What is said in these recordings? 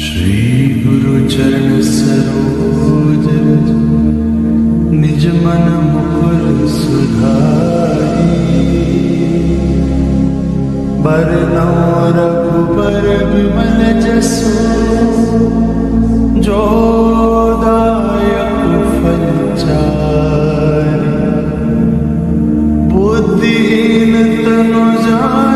श्रीगुरुचरण सरोज निज मन मुकुर सुधारि। पर रघुबर विमल जसो जो बुद्धि तनु गुरु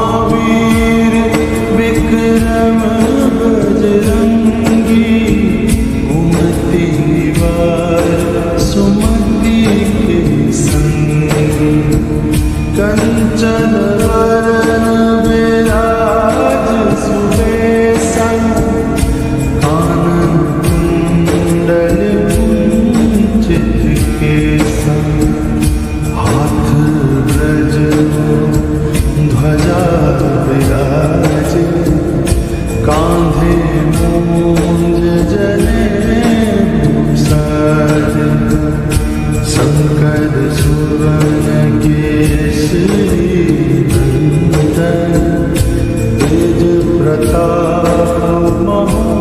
love no.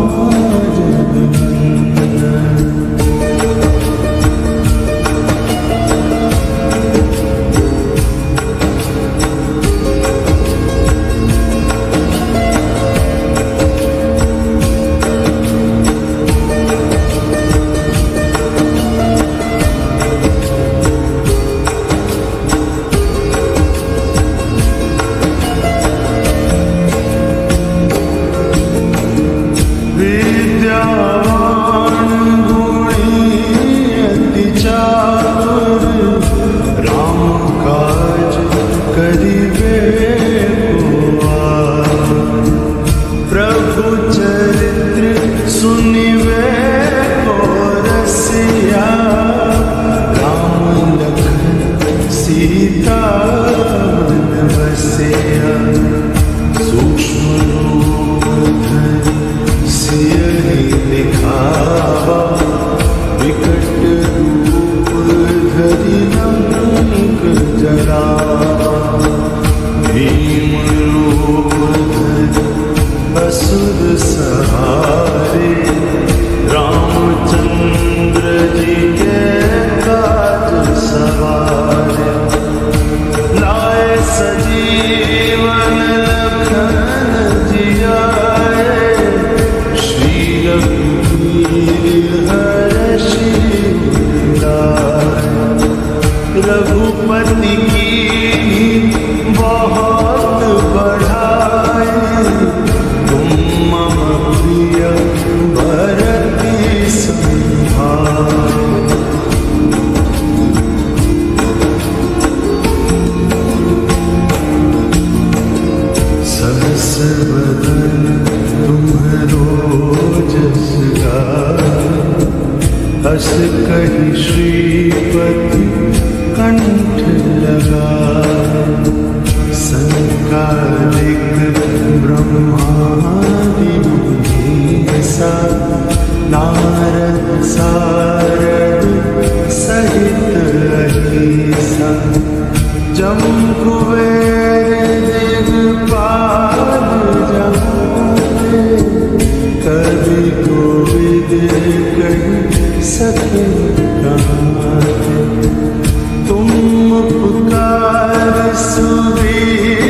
सहित अहिंसा जम कुबेर कभी गोविंद कहीं। सखी तुम पुकार सुबीर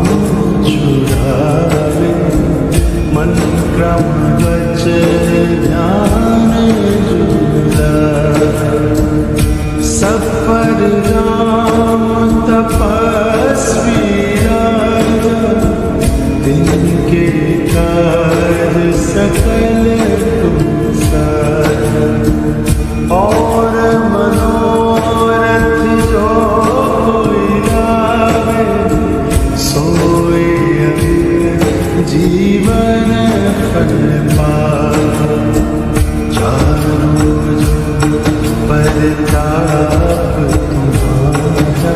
जीवन फल पाता चारों जो परताप तुम्हारा।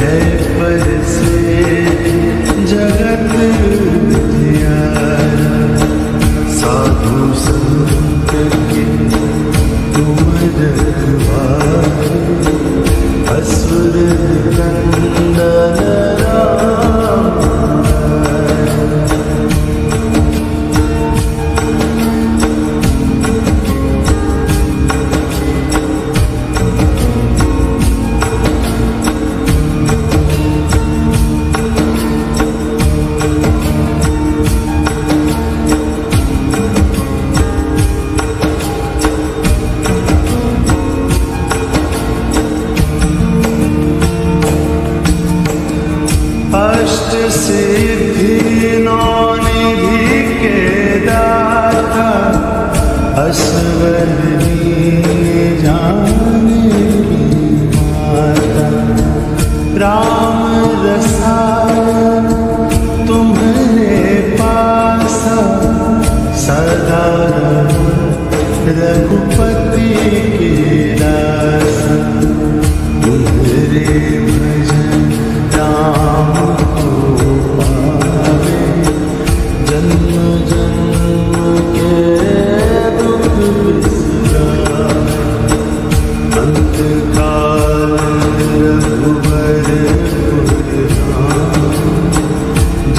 है पर से जगत साधु संत के तुम रखवा असुर नंदन राम रसा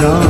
जान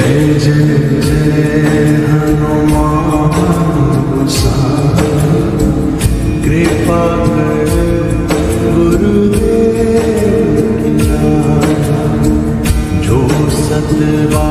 जय जय जय कृपा कर गुरुदेव जो सतवा